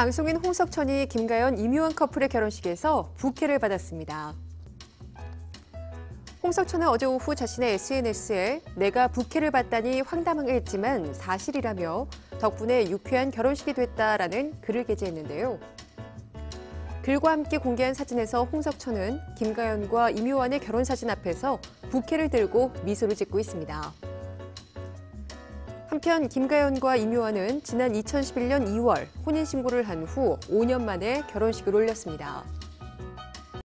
방송인 홍석천이 김가연, 이묘한 커플의 결혼식에서 부케를 받았습니다. 홍석천은 어제 오후 자신의 SNS에 내가 부케를 받다니 황당하게 했지만 사실이라며 덕분에 유쾌한 결혼식이 됐다라는 글을 게재했는데요. 글과 함께 공개한 사진에서 홍석천은 김가연과 이묘한의 결혼 사진 앞에서 부케를 들고 미소를 짓고 있습니다. 한편 김가연과 이묘한은 지난 2011년 2월 혼인신고를 한 후 5년 만에 결혼식을 올렸습니다.